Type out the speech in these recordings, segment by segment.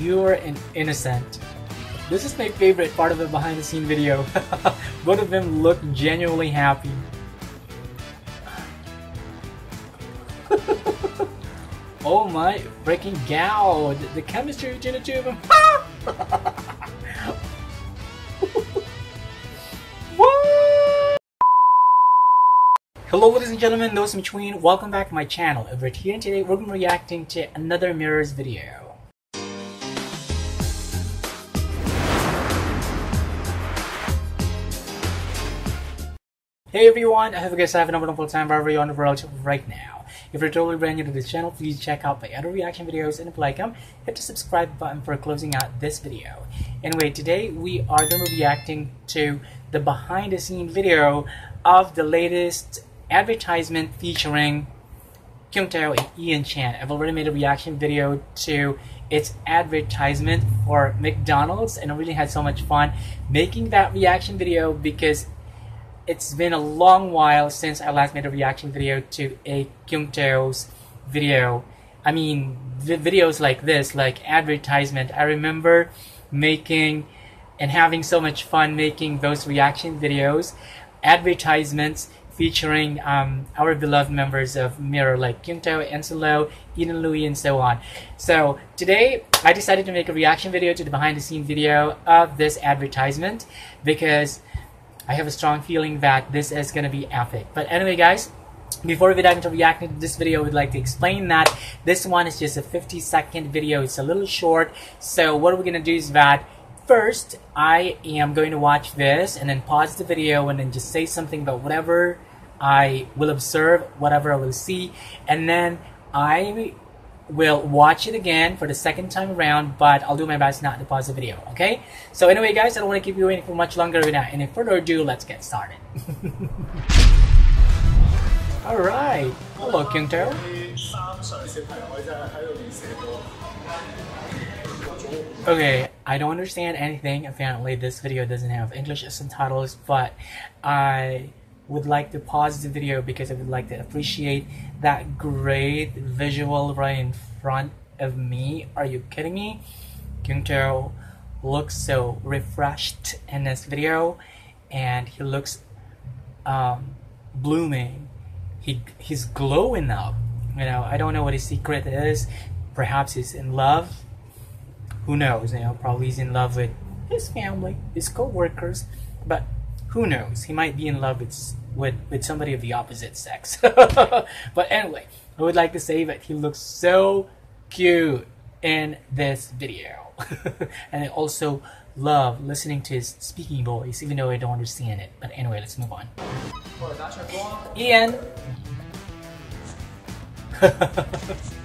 pure and innocent. This is my favorite part of the behind the scene video. Both of them look genuinely happy. oh my freaking god! The chemistry between the two of them. Hello ladies and gentlemen, those in between, welcome back to my channel. Over here and today we're going to be reacting to another Mirrors video. Hey everyone, I hope you guys having a wonderful time wherever you're on the world right now. If you're totally brand new to this channel, please check out my other reaction videos and if you like them, hit the subscribe button for closing out this video. Anyway, today we are going to be reacting to the behind the scene video of the latest advertisement featuring Keung To and Ian Chan. I've already made a reaction video to its advertisement for McDonald's and I really had so much fun making that reaction video because it's been a long while since I last made a reaction video to a Keung To's video. I mean, videos like this, like advertisement. I remember making and having so much fun making those reaction videos, advertisements featuring um, our beloved members of Mirror like Keung To, Ensolo, Edan Lui, and so on. So today, I decided to make a reaction video to the behind the scene video of this advertisement because I have a strong feeling that this is going to be epic. But anyway, guys, before we dive into reacting to this video, we'd like to explain that this one is just a 50 second video. It's a little short. So what we're going to do is that first, I am going to watch this and then pause the video and then just say something about whatever I will observe, whatever I will see. And then I will watch it again for the second time around, but I'll do my best not to pause the video, okay? So anyway, guys, I don't want to keep you waiting for much longer. Without any further ado, let's get started. Alright, hello Keung To. Okay, I don't understand anything. Apparently, this video doesn't have English subtitles, but I would like to pause the video because I would like to appreciate that great visual in front of me. Are you kidding me? Keung To looks so refreshed in this video and he looks um, blooming. He, he's glowing up. You know, I don't know what his secret is. Perhaps he's in love. Who knows? You know, probably he's in love with his family, his co-workers. But who knows? He might be in love with with with somebody of the opposite sex. but anyway, I would like to say that he looks so cute in this video, and I also love listening to his speaking voice, even though I don't understand it. But anyway, let's move on. Ian.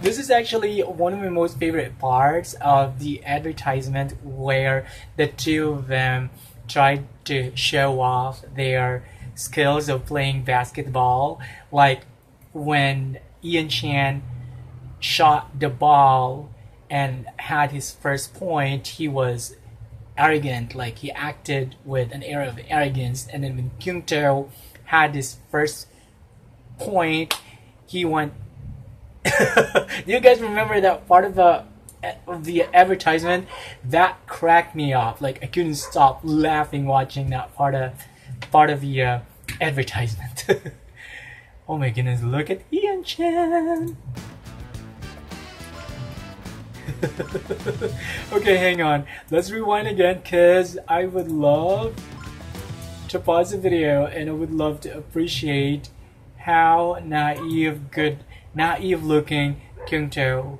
this is actually one of my most favorite parts of the advertisement where the two of them tried to show off their skills of playing basketball. Like when Ian Chan shot the ball and had his first point, he was arrogant, like he acted with an air of arrogance. And then when Keung To had his first point, he went. You guys remember that part of the of the advertisement? That cracked me up. Like i couldn't stop laughing watching that part of part of the uh, advertisement. Oh my goodness look at ian chan okay hang on. Let's rewind again because i would love to pause the video and i would love to appreciate how naive good naive looking Keung To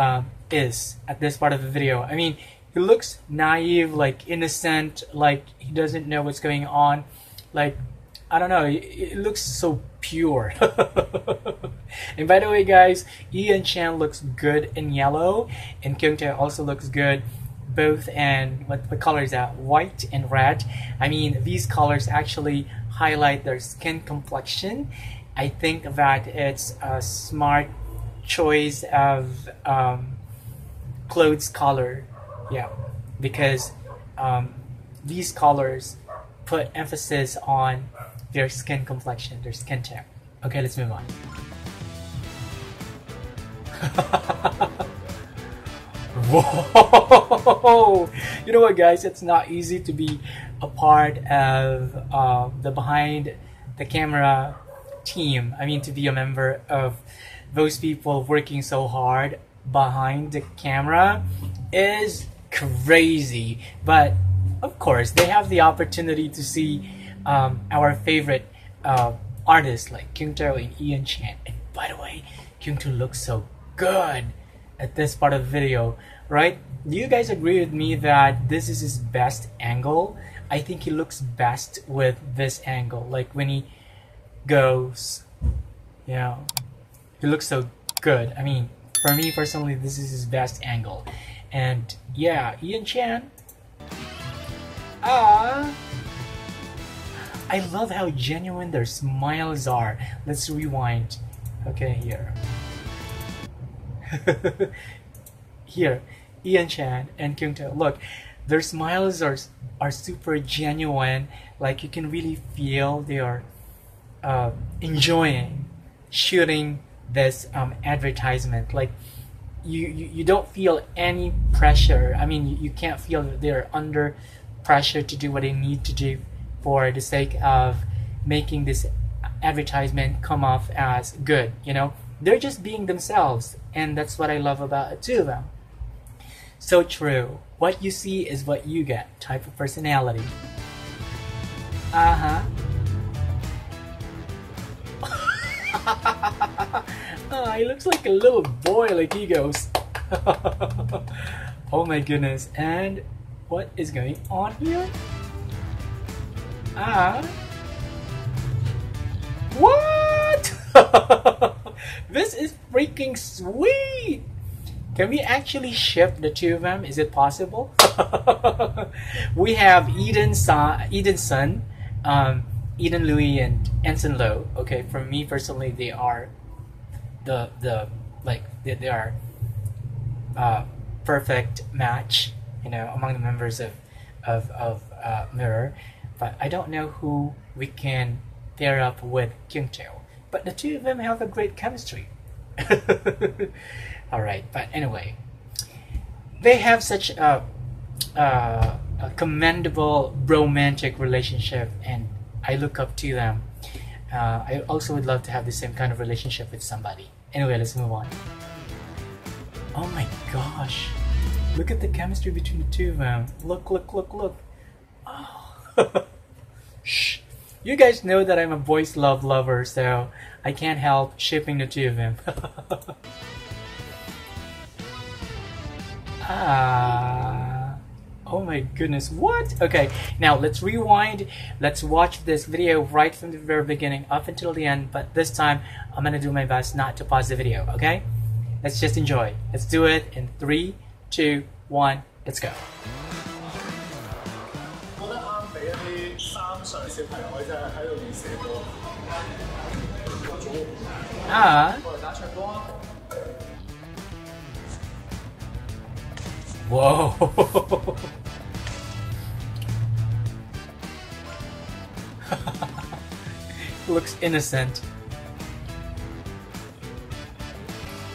um, is at this part of the video. I mean, he looks naive, like innocent, like he doesn't know what's going on. Like, I don't know, it, looks so pure. and by the way, guys, Ian Chan looks good in yellow, and Keung To also looks good both in what, what color is that? White and red. I mean, these colors actually highlight their skin complexion. I think that it's a smart choice of um, clothes color yeah because um, these colors put emphasis on their skin complexion their skin tone okay let's move on Whoa! You know what, guys? It's not easy to be a part of uh, the behind the camera team. I mean, to be a member of those people working so hard behind the camera is crazy. But of course, they have the opportunity to see um, our favorite uh, artists like Keung To and Ian Chan. And by the way, Keung To looks so good at this part of the video, right? Do you guys agree with me that this is his best angle? I think he looks best with this angle, like when he goes, you know, he looks so good. I mean, for me personally, this is his best angle. And yeah, Ian Chan. Ah. I love how genuine their smiles are. Let's rewind. Okay, here. here, Ian Chan and Keung To. Look, their smiles are are super genuine. Like you can really feel they are uh, enjoying shooting this um, advertisement. Like you, you you don't feel any pressure. I mean, you, you can't feel that they're under pressure to do what they need to do for the sake of making this advertisement come off as good. You know, they're just being themselves, and that's what I love about it two of them. So true. What you see is what you get. Type of personality. Uh huh. oh, he looks like a little boy, like he goes. oh my goodness. And what is going on here? Ah. What? this is freaking sweet! Can we actually ship the two of them? Is it possible? we have Eden Son, Eden Sun, um, Edan Lui, and Anson Lo. Okay, for me personally, they are the the like they, they are uh, perfect match. You know, among the members of of of uh, Mirror, but I don't know who we can pair up with Keung To. But the two of them have a great chemistry. All right, but anyway, they have such a, a, a, commendable romantic relationship, and I look up to them. Uh, I also would love to have the same kind of relationship with somebody. Anyway, let's move on. Oh my gosh, look at the chemistry between the two of them. Look, look, look, look. Oh. Shh. You guys know that I'm a boys love lover, so I can't help shipping the two of them. ah. Oh my goodness, what? Okay, now let's rewind. Let's watch this video right from the very beginning up until the end, but this time I'm gonna do my best not to pause the video, okay? Let's just enjoy. Let's do it in three, two, one, let's go. 岁小朋友可以真系喺度练写歌。啊过嚟打唱歌啊！ Whoa. Looks innocent.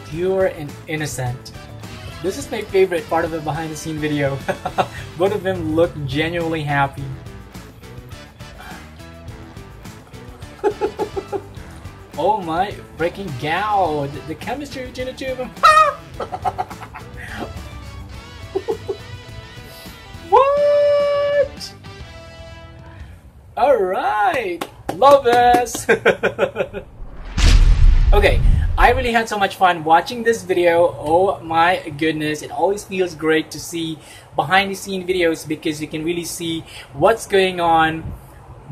Pure and innocent. This is my favorite part of the behind the scene video. Both of them look genuinely happy. oh my freaking god! The chemistry between the two of them. Alright! Love this! okay, I really had so much fun watching this video. Oh my goodness, it always feels great to see behind the scene videos because you can really see what's going on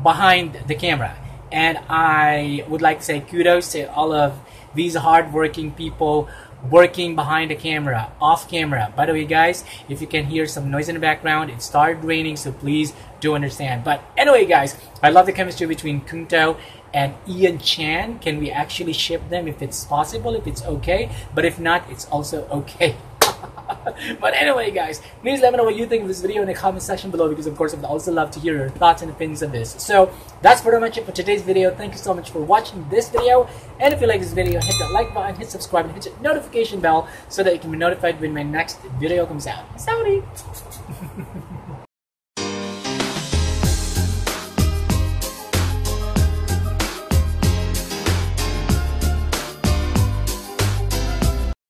behind the camera. And I would like to say kudos to all of these hardworking people working behind the camera, off camera. By the way, guys, if you can hear some noise in the background, it started raining, so please do understand. But anyway, guys, I love the chemistry between Keung To and Ian Chan. Can we actually ship them if it's possible, if it's okay? But if not, it's also okay. but anyway, guys, please let me know what you think of this video in the comment section below because, of course, I'd also love to hear your thoughts and opinions on this. So, that's pretty much it for today's video. Thank you so much for watching this video. And if you like this video, hit that like button, hit subscribe, and hit the notification bell so that you can be notified when my next video comes out. Saudi!